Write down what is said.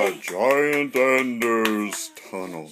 A Giant Ender's Tunnel.